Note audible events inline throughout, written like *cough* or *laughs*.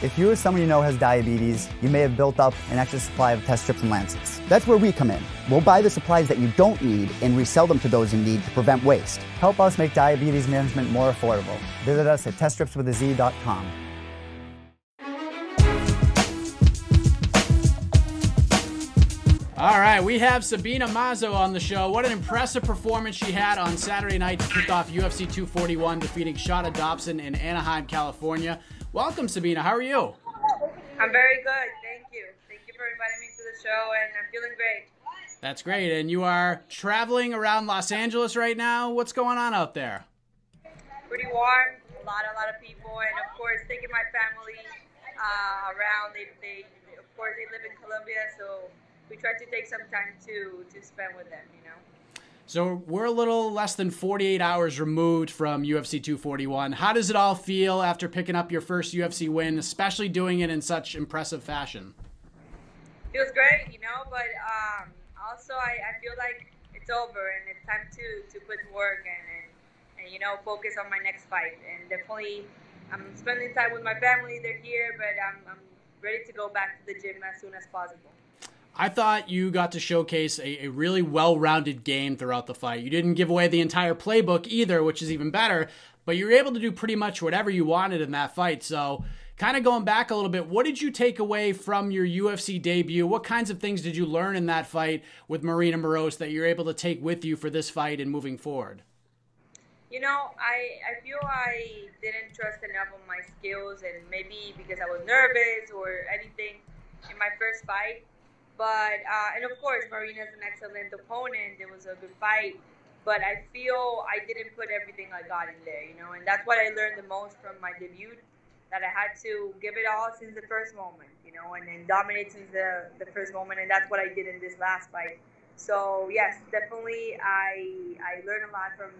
If you or someone you know has diabetes, you may have built up an extra supply of test strips and lancets. That's where we come in. We'll buy the supplies that you don't need and resell them to those in need to prevent waste. Help us make diabetes management more affordable. Visit us at teststripswithaz.com. All right, we have Sabina Mazo on the show. What an impressive performance she had on Saturday night to kick off UFC 241, defeating Shana Dobson in Anaheim, California. Welcome, Sabina. How are you? I'm very good. Thank you. Thank you for inviting me to the show, and I'm feeling great. That's great. And you are traveling around Los Angeles right now. What's going on out there? Pretty warm. A lot, a lot of people, and of course, taking my family uh, around. They, they, of course, they live in Colombia, so we try to take some time to to spend with them. You know. So we're a little less than 48 hours removed from UFC 241. How does it all feel after picking up your first UFC win, especially doing it in such impressive fashion? Feels great, you know, but um, also I, I feel like it's over and it's time to, to put work and, and, and, you know, focus on my next fight. And definitely I'm spending time with my family. They're here, but I'm, I'm ready to go back to the gym as soon as possible. I thought you got to showcase a, a really well rounded game throughout the fight. You didn't give away the entire playbook either, which is even better, but you were able to do pretty much whatever you wanted in that fight. So, kind of going back a little bit, what did you take away from your UFC debut? What kinds of things did you learn in that fight with Marina Moroz that you're able to take with you for this fight and moving forward? You know, I, I feel I didn't trust enough on my skills, and maybe because I was nervous or anything in my first fight. But uh, and of course, Marina's an excellent opponent. It was a good fight, but I feel I didn't put everything I got in there, you know, and that's what I learned the most from my debut. That I had to give it all since the first moment, you know, and then dominate since the, the first moment, and that's what I did in this last fight. So yes, definitely, I I learned a lot from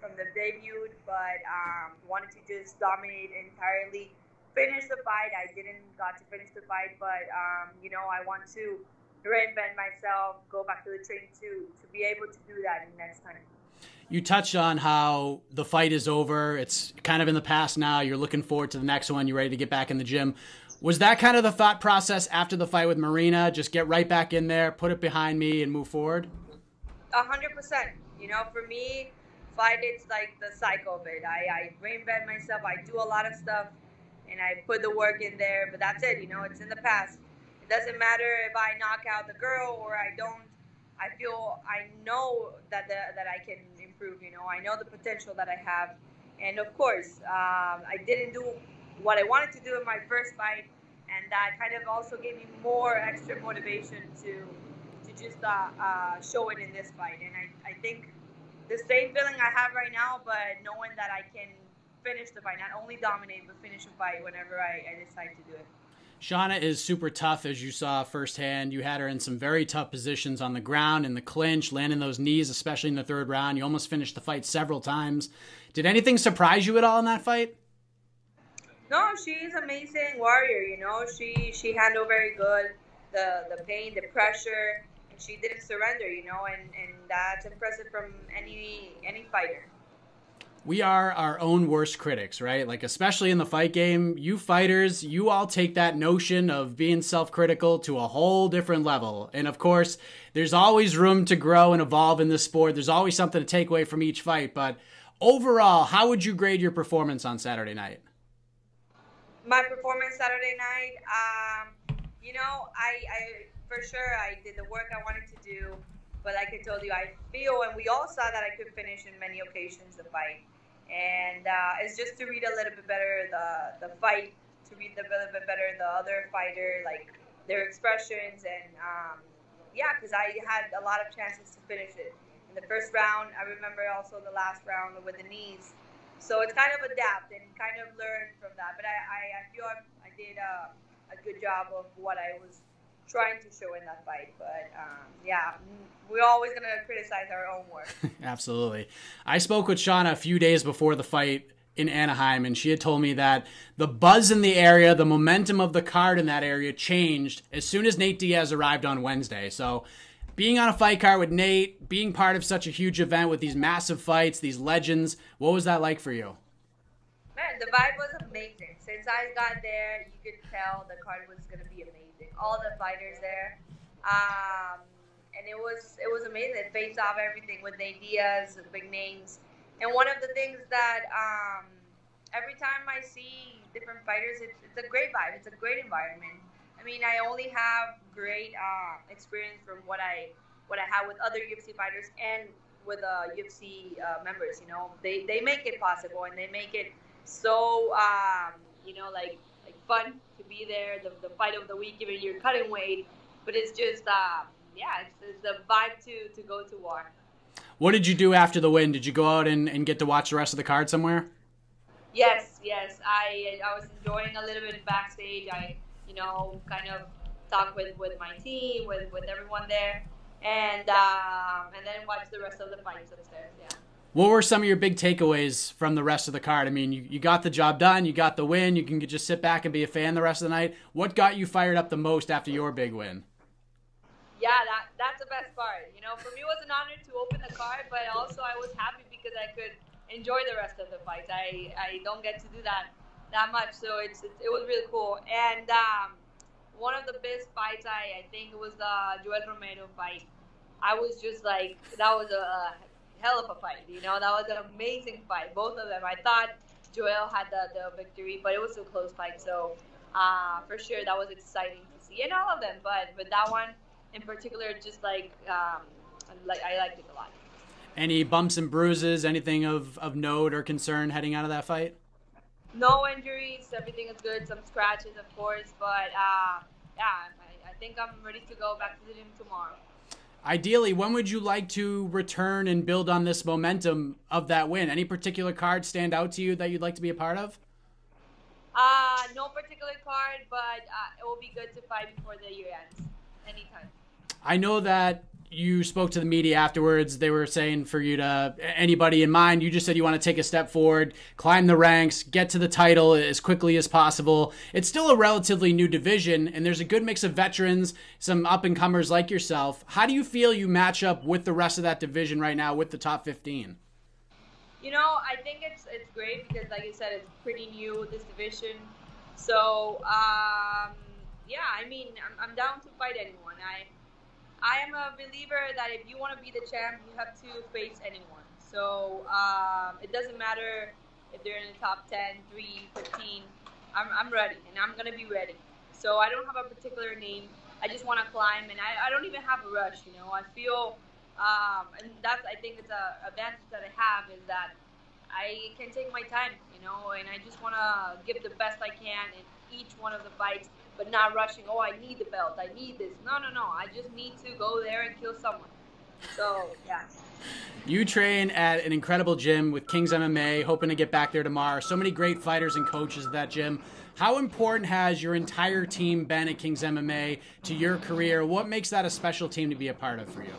from the debut, but um, wanted to just dominate entirely finish the fight. I didn't got to finish the fight, but um, you know I want to reinvent myself, go back to the train to to be able to do that next time. You touched on how the fight is over. It's kind of in the past now. You're looking forward to the next one. You're ready to get back in the gym. Was that kind of the thought process after the fight with Marina? Just get right back in there, put it behind me, and move forward. A hundred percent. You know, for me, fight it's like the cycle of it. I, I reinvent myself. I do a lot of stuff and I put the work in there. But that's it. You know, it's in the past. It doesn't matter if I knock out the girl or I don't. I feel I know that the, that I can improve. You know, I know the potential that I have, and of course, um, I didn't do what I wanted to do in my first fight, and that kind of also gave me more extra motivation to to just uh, uh, show it in this fight. And I, I think the same feeling I have right now, but knowing that I can finish the fight, not only dominate, but finish the fight whenever I, I decide to do it. Shana is super tough, as you saw firsthand. You had her in some very tough positions on the ground, in the clinch, landing those knees, especially in the third round. You almost finished the fight several times. Did anything surprise you at all in that fight? No, she's an amazing warrior. You know, she she handled very good the the pain, the pressure, and she didn't surrender. You know, and and that's impressive from any any fighter we are our own worst critics, right? Like, especially in the fight game, you fighters, you all take that notion of being self critical to a whole different level. And of course, there's always room to grow and evolve in this sport. There's always something to take away from each fight. But overall, how would you grade your performance on Saturday night? My performance Saturday night, um, you know, I, I for sure I did the work I wanted to do. But like I told you, I feel, and we all saw that I could finish in many occasions the fight and uh, it's just to read a little bit better the the fight, to read a little bit better the other fighter, like their expressions, and um, yeah, because I had a lot of chances to finish it in the first round. I remember also the last round with the knees. So it's kind of adapt and kind of learn from that. But I, I, I feel I, I did a, a good job of what I was trying to show in that fight. But um, yeah, we're always going to criticize our own work. *laughs* Absolutely. I spoke with Shana a few days before the fight in Anaheim, and she had told me that the buzz in the area, the momentum of the card in that area changed as soon as Nate Diaz arrived on Wednesday. So, being on a fight card with Nate, being part of such a huge event with these massive fights, these legends, what was that like for you? Man, the vibe was amazing. Since I got there, you could tell the card was gonna be amazing. All the fighters there, um, and it was it was amazing. It faced off everything with the ideas, the big names, and one of the things that um, every time I see different fighters, it's, it's a great vibe. It's a great environment. I mean, I only have great uh, experience from what I what I had with other UFC fighters and with uh, UFC uh, members. You know, they they make it possible and they make it so um, you know like like fun to be there. The, the fight of the week, even you're cutting weight, but it's just uh, yeah, it's, it's the vibe to to go to war. What did you do after the win? Did you go out and, and get to watch the rest of the card somewhere? Yes, yes. I I was enjoying a little bit backstage. I you know kind of talk with with my team, with with everyone there, and um, and then watch the rest of the fights upstairs. Yeah. What were some of your big takeaways from the rest of the card? I mean, you, you got the job done, you got the win, you can just sit back and be a fan the rest of the night. What got you fired up the most after your big win? Yeah, that that's the best part. You know, for me it was an honor to open the card, but also I was happy because I could enjoy the rest of the fights. I, I don't get to do that that much, so it's, it, it was really cool. And um, one of the best fights I, I think it was the Yoel Romero fight. I was just like that was a hell of a fight. You know, that was an amazing fight. Both of them. I thought Yoel had the, the victory, but it was a close fight. So uh, for sure, that was exciting to see, and all of them. But but that one in particular, just like um, like I liked it a lot. Any bumps and bruises? Anything of, of note or concern heading out of that fight? No injuries. Everything is good. Some scratches, of course, but uh, yeah, I, I think I'm ready to go back to the gym tomorrow. Ideally, when would you like to return and build on this momentum of that win? Any particular card stand out to you that you'd like to be a part of? Uh, no particular card, but uh, it will be good to fight before the year ends. Anytime. I know that you spoke to the media afterwards. They were saying for you to anybody in mind. You just said you want to take a step forward, climb the ranks, get to the title as quickly as possible. It's still a relatively new division, and there's a good mix of veterans, some up and comers like yourself. How do you feel you match up with the rest of that division right now with the top 15? You know, I think it's it's great because, like you said, it's pretty new this division. So um, yeah, I mean, I'm, I'm down to fight anyone. I I am a believer that if you want to be the champ, you have to face anyone. So um, it doesn't matter if they're in the top 10, 3, 15. I'm, I'm ready, and I'm going to be ready. So I don't have a particular name. I just want to climb, and I, I don't even have a rush, you know. I feel, um, and that's, I think it's a advantage that I have is that I can take my time, you know, and I just want to give the best I can in each one of the fights but not rushing. Oh, I need the belt. I need this. No, no, no. I just need to go there and kill someone. So yeah. You train at an incredible gym with Kings MMA, hoping to get back there tomorrow. So many great fighters and coaches at that gym. How important has your entire team been at Kings MMA to your career? What makes that a special team to be a part of for you?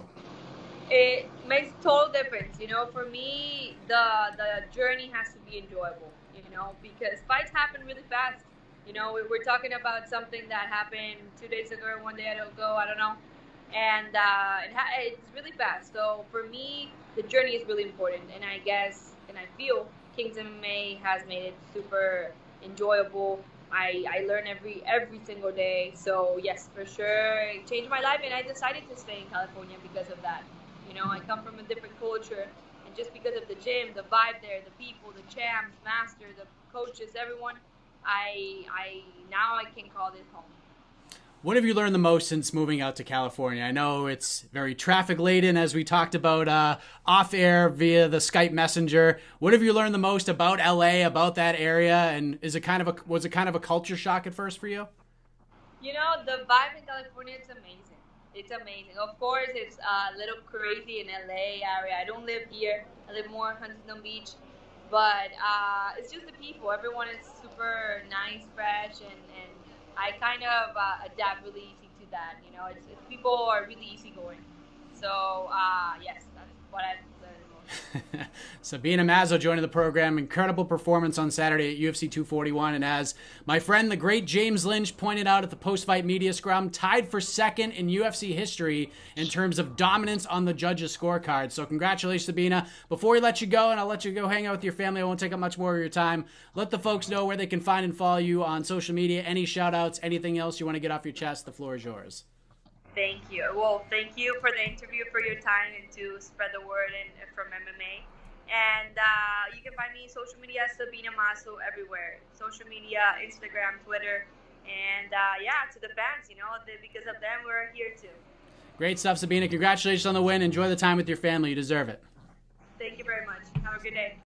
It makes total difference. You know, for me, the the journey has to be enjoyable. You know, because fights happen really fast you know, we're talking about something that happened two days ago or one day ago, I don't know. And uh, it ha- it's really fast. So for me, the journey is really important. And I guess, and I feel Kings MMA has made it super enjoyable. I, I learn every every single day. So yes, for sure, it changed my life, and I decided to stay in California because of that. You know, I come from a different culture, and just because of the gym, the vibe there, the people, the champs, master, the coaches, everyone, I I now I can call this home. What have you learned the most since moving out to California? I know it's very traffic laden, as we talked about uh, off air via the Skype messenger. What have you learned the most about LA, about that area, and is it kind of a was it kind of a culture shock at first for you? You know, the vibe in California is amazing. It's amazing. Of course, it's a little crazy in LA area. I don't live here. I live more in Huntington Beach, but uh, it's just the people. Everyone is super nice, fresh, and, and I kind of uh, adapt really easy to that. You know, it's, it's people are really easygoing. So uh, yes, that's what learned *laughs* Sabina Mazo joining the program. Incredible performance on Saturday at UFC 241. And as my friend, the great James Lynch, pointed out at the post fight media scrum, tied for second in UFC history in terms of dominance on the judges' scorecard. So, congratulations, Sabina. Before we let you go, and I'll let you go hang out with your family, I won't take up much more of your time. Let the folks know where they can find and follow you on social media. Any shout outs, anything else you want to get off your chest, the floor is yours. Thank you. Well, thank you for the interview, for your time, and to spread the word and from MMA. And uh, you can find me social media, Sabina Mazo, everywhere. Social media, Instagram, Twitter. And uh, yeah, to the fans, you know, because of them, we're here too. Great stuff, Sabina. Congratulations on the win. Enjoy the time with your family. You deserve it. Thank you very much. Have a good day.